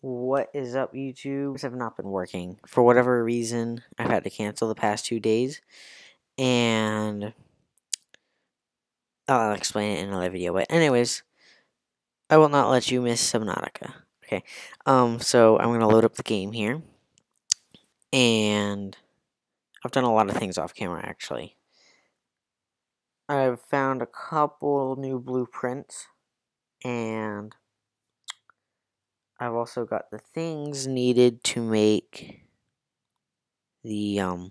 What is up, YouTube? I have not been working. For whatever reason, I've had to cancel the past two days. And I'll explain it in another video. But anyways, I will not let you miss Subnautica. Okay. Um, so I'm gonna load up the game here. And I've done a lot of things off camera actually. I've found a couple new blueprints and I've also got the things needed to make the um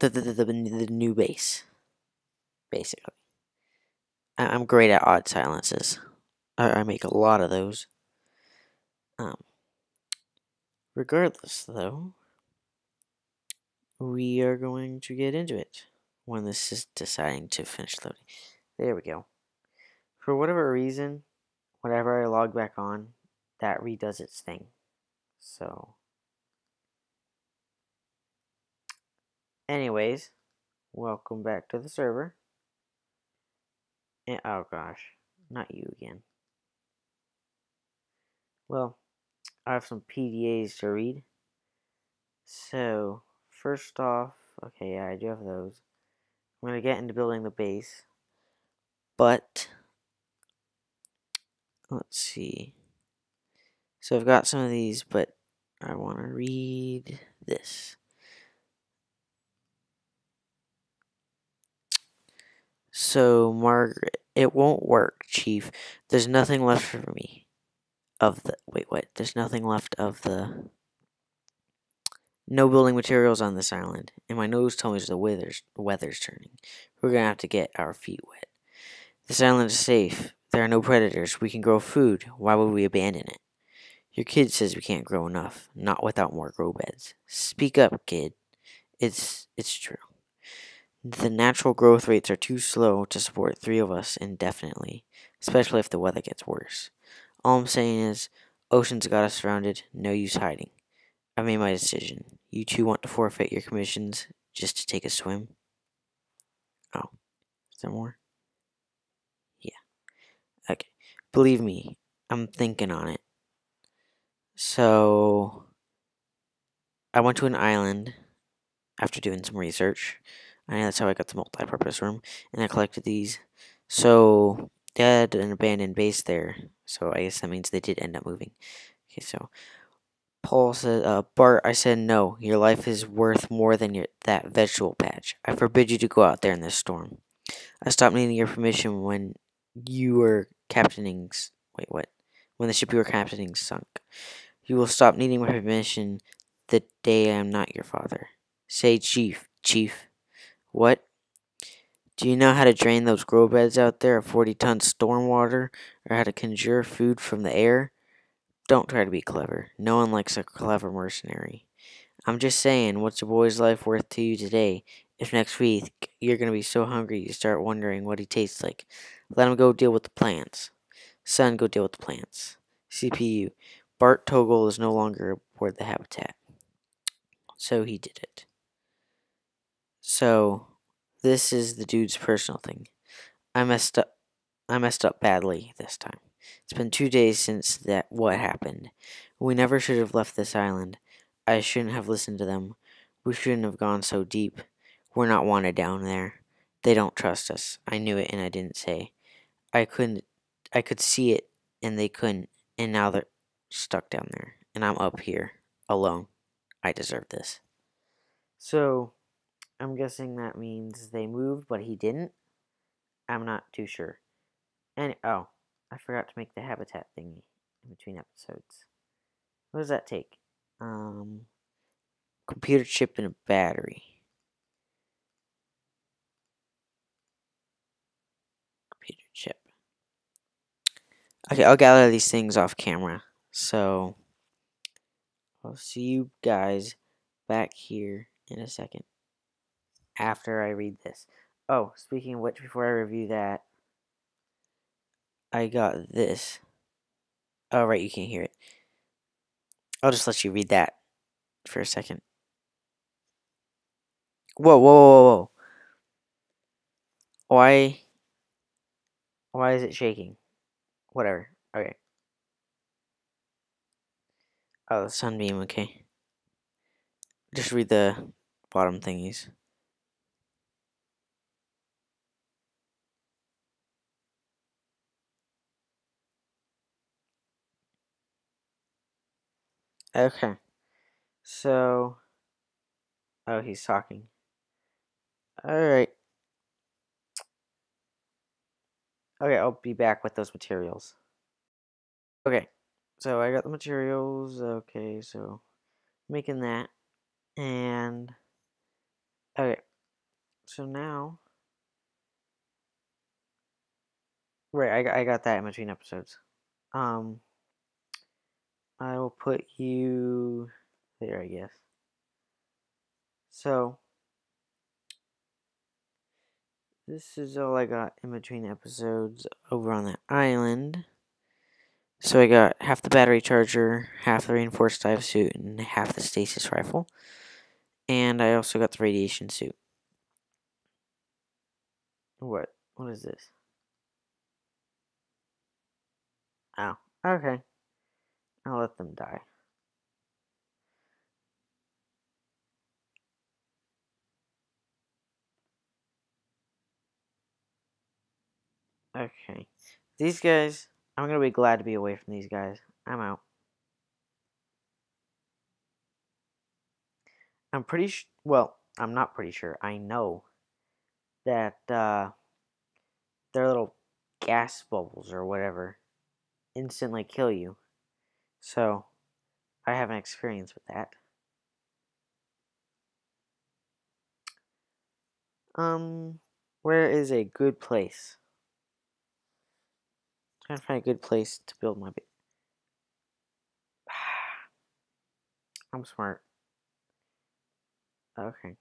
the the, the, the, the new base basically. I'm great at odd silences. I, I make a lot of those. Um, regardless, though, we are going to get into it when this is deciding to finish loading. There we go for whatever reason, whenever I log back on, that redoes its thing. So, anyways, welcome back to the server. And, oh gosh, not you again. Well, I have some PDAs to read. So, first off, okay, yeah, I do have those. I'm going to get into building the base. But, let's see. So I've got some of these, but I want to read this. So, Margaret, it won't work, Chief. There's nothing left for me. Of the. Wait, what? There's nothing left of the. No building materials on this island. And my nose tells me the weather's, the weather's turning. We're gonna have to get our feet wet. This island is safe. There are no predators. We can grow food. Why would we abandon it? Your kid says we can't grow enough, not without more grow beds. Speak up, kid. It's it's true. The natural growth rates are too slow to support three of us indefinitely, especially if the weather gets worse. All I'm saying is, ocean's got us surrounded, no use hiding. I made my decision. You two want to forfeit your commissions just to take a swim? Oh, is there more? Okay. Believe me, I'm thinking on it. So, I went to an island after doing some research. I know that's how I got the multi-purpose room, and I collected these. So, they had an abandoned base there, so I guess that means they did end up moving. Okay, so Paul said, uh, Bart, I said no. Your life is worth more than your, that vegetable patch. I forbid you to go out there in this storm. I stopped needing your permission when you were captaining. Wait, what? When the ship you were captaining sunk. You will stop needing my permission the day I am not your father. Say, Chief, Chief. What? Do you know how to drain those grow beds out there of 40 tons storm water, or how to conjure food from the air? Don't try to be clever. No one likes a clever mercenary. I'm just saying, what's a boy's life worth to you today if next week you're going to be so hungry you start wondering what he tastes like? Let him go deal with the plants. Son, go deal with the plants. CPU. Bart Torgal is no longer aboard the habitat. So he did it. So this is the dude's personal thing. I messed up I messed up badly this time. It's been two days since that what happened. We never should have left this island. I shouldn't have listened to them. We shouldn't have gone so deep. We're not wanted down there. They don't trust us. I knew it and I didn't say. I couldn't I could see it and they couldn't and now they're stuck down there and I'm up here alone. I deserve this. So I'm guessing that means they moved but he didn't. I'm not too sure. And oh, I forgot to make the habitat thingy in between episodes. What does that take? Um computer chip and a battery. Computer chip. Okay, I'll gather these things off camera. So, I'll see you guys back here in a second after I read this. Oh, speaking of which, before I review that, I got this. Oh, right, you can't hear it. I'll just let you read that for a second. Whoa, whoa, whoa, whoa. Why Why is it shaking? Whatever. Okay. Oh, the sunbeam, okay. Just read the bottom thingies. Okay. So. Oh, he's talking. Alright. Okay, I'll be back with those materials. Okay, so I got the materials. Okay, so making that. And. Okay, so now. Right, I, I got that in between episodes. Um. I will put you there, I guess. So, this is all I got in between episodes over on the island. So I got half the battery charger, half the reinforced dive suit, and half the stasis rifle. And I also got the radiation suit. What? What is this? Oh, okay. I'll let them die. Okay. These guys, I'm going to be glad to be away from these guys. I'm out. I'm pretty well, I'm not pretty sure. I know that uh, their little gas bubbles or whatever instantly kill you. So, I have an experience with that. Um, where is a good place? Trying to find a good place to build my base. I'm smart. Okay.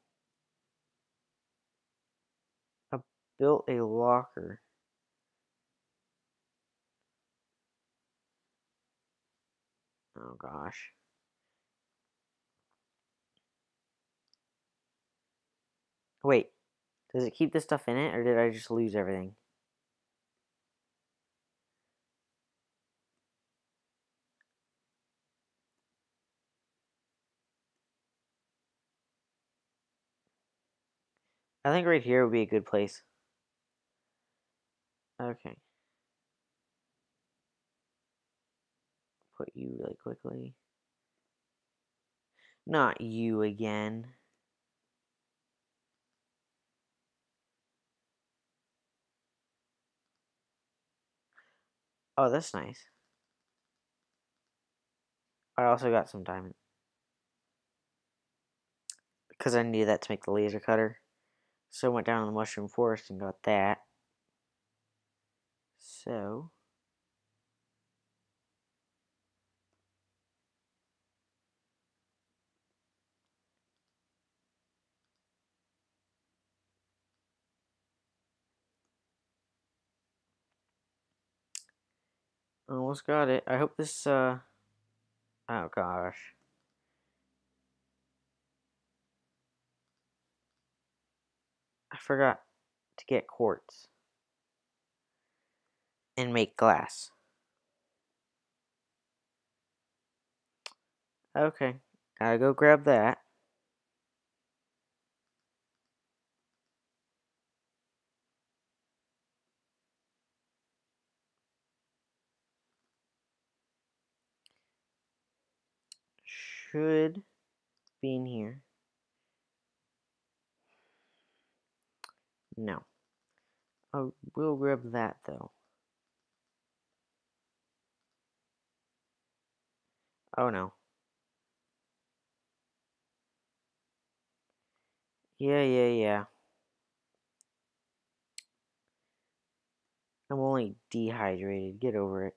I built a locker. Oh gosh. Wait, does it keep this stuff in it, or did I just lose everything? I think right here would be a good place. Okay. Put you really quickly. Not you again. Oh, that's nice. I also got some diamond. Because I needed that to make the laser cutter. So I went down in the mushroom forest and got that. So almost got it. I hope this uh oh gosh. Forgot to get quartz and make glass. Okay, gotta go grab that. Should be in here. No. I will grab that though. Oh no. Yeah, yeah, yeah. I'm only dehydrated. Get over it.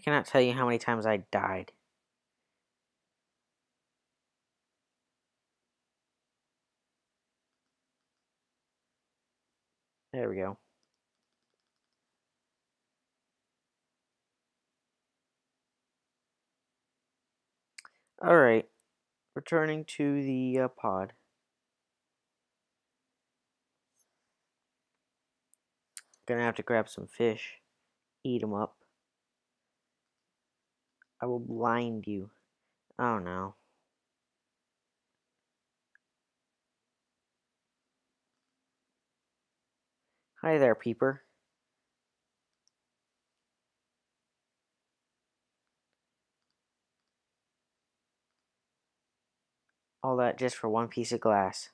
I cannot tell you how many times I died. There we go. Alright, returning to the uh, pod. Gonna have to grab some fish, eat them up. I will blind you. Oh no. Hi there, peeper. All that just for one piece of glass.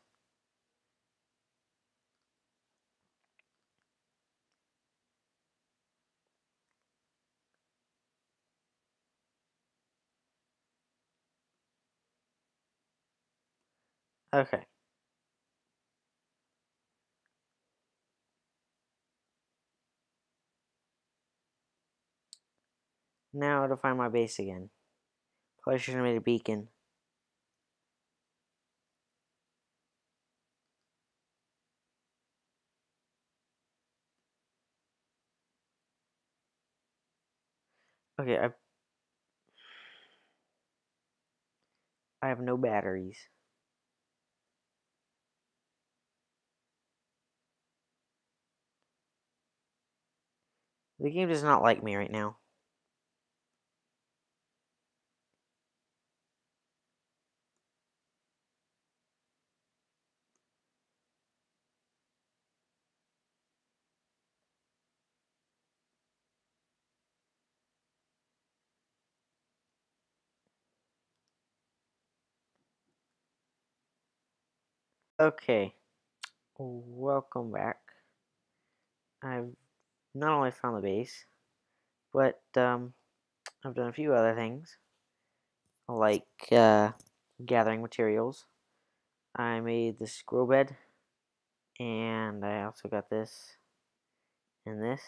Okay. Now to find my base again. Probably should have made a beacon. Okay, I I have no batteries. The game does not like me right now. Okay, welcome back. I've not only found the base, but um, I've done a few other things, like uh, gathering materials. I made this grow bed, and I also got this and this.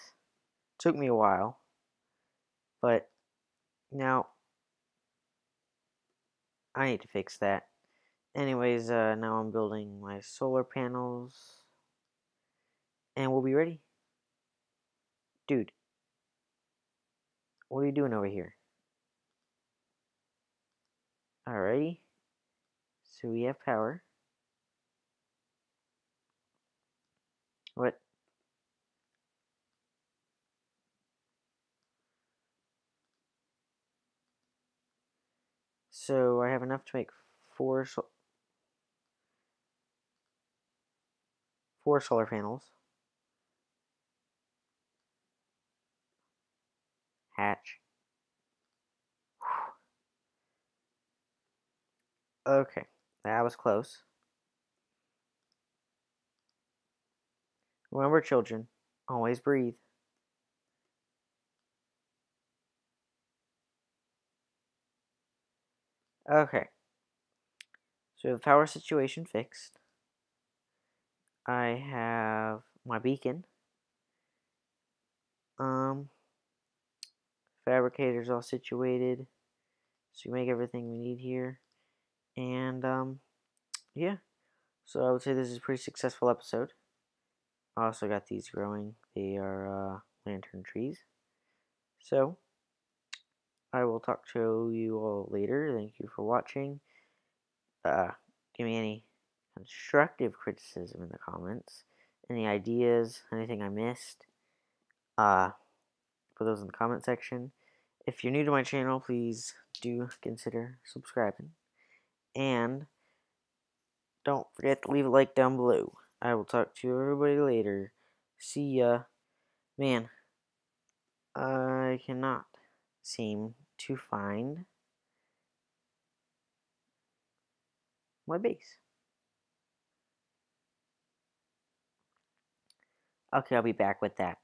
Took me a while, but now I need to fix that. Anyways, uh, now I'm building my solar panels, and we'll be ready. Dude, what are you doing over here? Alrighty, so we have power. What? So I have enough to make four four solar panels. Hatch. Okay, that was close. Remember, children, always breathe. Okay. So we the power situation fixed. I have my beacon. Um, fabricators all situated. So you make everything we need here. And, um, yeah. So I would say this is a pretty successful episode. I also got these growing. They are uh, lantern trees. So, I will talk to you all later. Thank you for watching. Uh, give me any constructive criticism in the comments. Any ideas, anything I missed. Uh, put those in the comment section. If you're new to my channel, please do consider subscribing. And don't forget to leave a like down below. I will talk to everybody later. See ya. Man, I cannot seem to find my base. Okay, I'll be back with that.